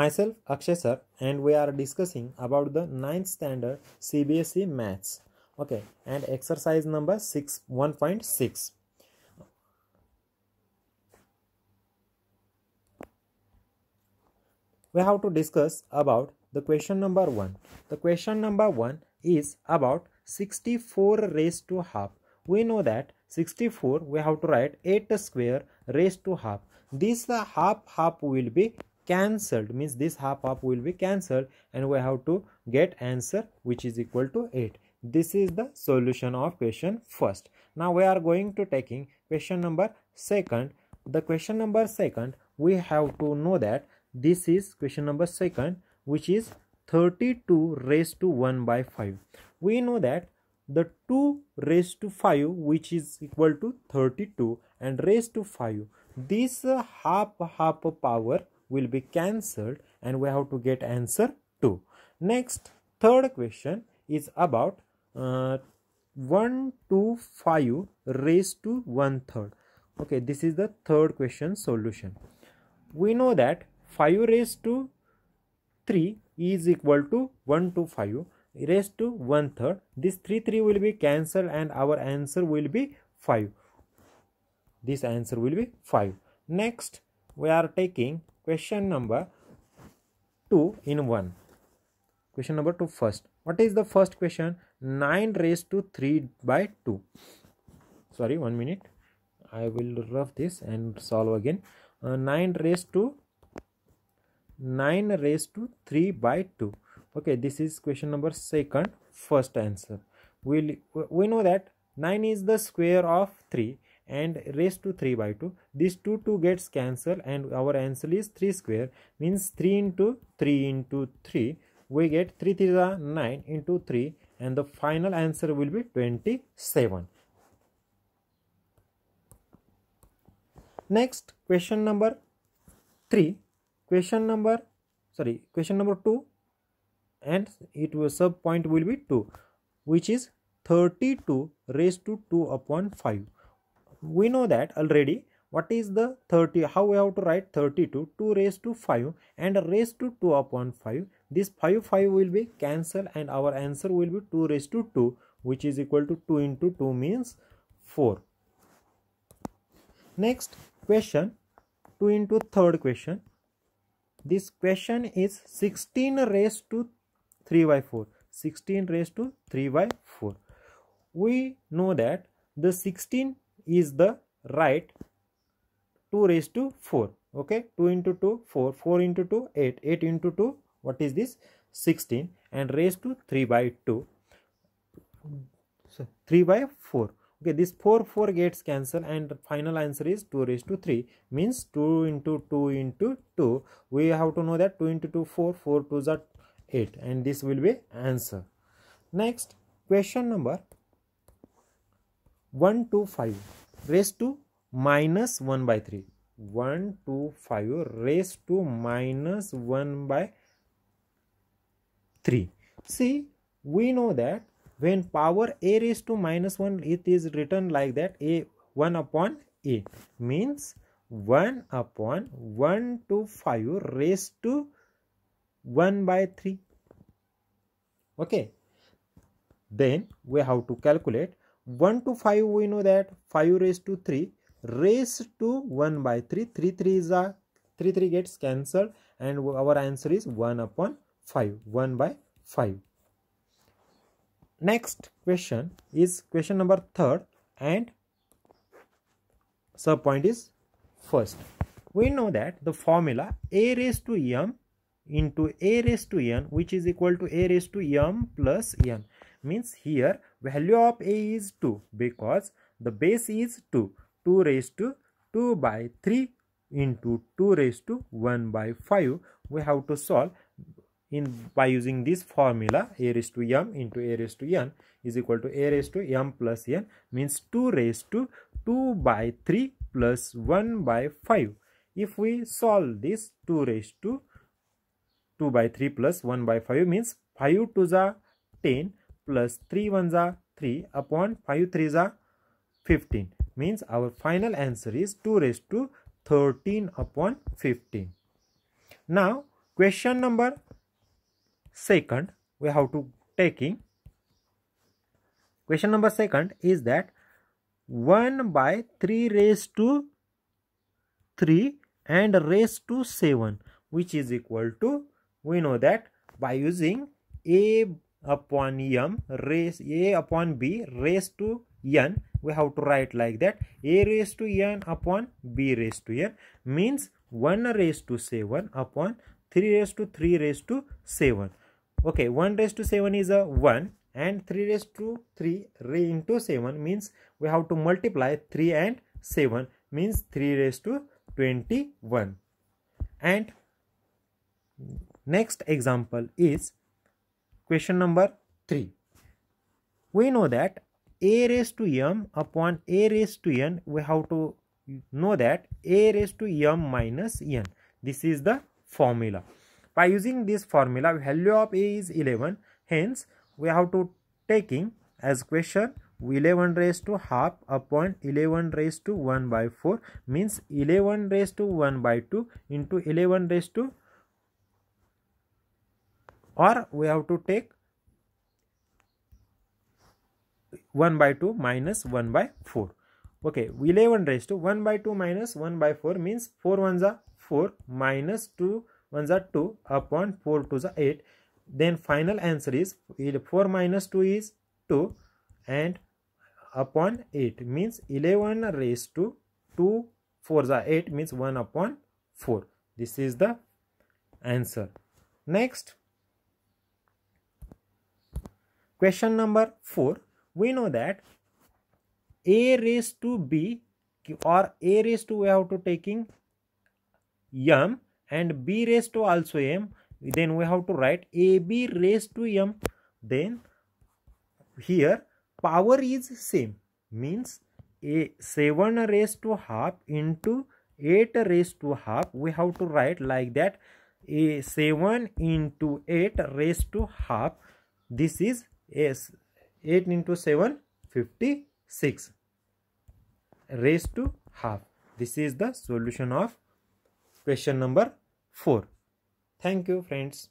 myself Akshay sir and we are discussing about the 9th standard CBSE maths. Okay and exercise number 6 1.6 we have to discuss about the question number 1 the question number 1 is about 64 raised to half. We know that 64 we have to write 8 square raised to half. This half half will be cancelled means this half half will be cancelled and we have to get answer which is equal to 8 this is the solution of question first. Now we are going to taking question number second. The question number second we have to know that this is question number second which is 32 raised to 1 by 5 we know that the 2 raised to 5 which is equal to 32 and raised to 5 this half half power will be cancelled and we have to get answer 2 next third question is about uh, 1 to 5 raised to 1 third. Okay this is the third question solution. We know that 5 raised to 3 is equal to 1 to 5 raised to 1 third this 3 3 will be cancelled and our answer will be 5 this answer will be 5 next we are taking question number 2 in 1 question number 2 first. What is the first question? 9 raised to 3 by 2 sorry one minute. I will rough this and solve again. Uh, 9 raised to 9 raised to 3 by 2 okay this is question number second first answer. We we know that 9 is the square of 3 and raised to 3 by 2 this 2 2 gets cancelled and our answer is 3 square means 3 into 3 into 3 we get 3 3 is 9 into 3 and the final answer will be 27 next question number 3 question number sorry question number 2 and it was sub point will be 2 which is 32 raised to 2 upon 5 we know that already. What is the 30 how we have to write 32 2 raised to 5 and raised to 2 upon 5 this 5 5 will be cancelled and our answer will be 2 raised to 2 which is equal to 2 into 2 means 4 next question 2 into third question. This question is 16 raised to 3 by 4 16 raised to 3 by 4 we know that the 16 is the right 2 raised to 4 okay? 2 into 2 4 4 into 2 8 8 into 2 what is this? 16 and raised to 3 by 2 so 3 by 4 okay this 4 4 gets cancelled and final answer is 2 raised to 3 means 2 into 2 into 2 we have to know that 2 into 2 4 4 2 is 8 and this will be answer. Next question number 1 to 5 raised to minus 1 by 3 1 2 5 raised to minus 1 by 3 see we know that when power a raised to minus 1 it is written like that a 1 upon a. Means 1 upon 1 to 5 raised to 1 by 3 okay. Then we have to calculate 1 to 5 we know that 5 raised to 3 raised to 1 by 3 3 3 is a 3 3 gets cancelled and our answer is 1 upon 5 1 by 5 next question is question number third and sub point is first. We know that the formula a raised to m into a raised to n which is equal to a raised to m plus n means here value of a is 2 because the base is 2 2 raised to 2 by 3 into 2 raised to 1 by 5 we have to solve in by using this formula a raised to m into a raised to n is equal to a raised to m plus n means 2 raised to 2 by 3 plus 1 by 5 if we solve this 2 raised to 2 by 3 plus 1 by 5 means 5 to the 10 plus 3 ones are 3 upon 5 threes are 15 means our final answer is 2 raised to 13 upon 15. Now question number second we have to taking question number second is that 1 by 3 raised to 3 and raised to 7 which is equal to we know that by using a upon m raise a upon b raised to n. We have to write like that. A raised to n upon b raised to n means 1 raised to 7 upon 3 raised to 3 raised to 7 okay 1 raised to 7 is a 1 and 3 raised to 3 into 7 means we have to multiply 3 and 7 means 3 raised to 21 and next example is question number 3 we know that a raised to m upon a raised to n we have to know that a raised to m minus n. This is the formula. By using this formula value of a is 11 hence we have to taking as question 11 raised to half upon 11 raised to 1 by 4 means 11 raised to 1 by 2 into 11 raised to or we have to take 1 by 2 minus 1 by 4 okay 11 raised to 1 by 2 minus 1 by 4 means 4 ones are 4 minus 2 ones are 2 upon 4 to the 8 then final answer is 4 minus 2 is 2 and upon 8 means 11 raised to 2 4 the 8 means 1 upon 4 this is the answer. Next question number 4 we know that a raised to b or a raised to we have to taking m and b raised to also m. Then we have to write ab raised to m. Then here power is same. Means a 7 raised to half into 8 raised to half. We have to write like that. A 7 into 8 raised to half. This is s 8 into 7 56 raised to half. This is the solution of question number 4 Thank you friends.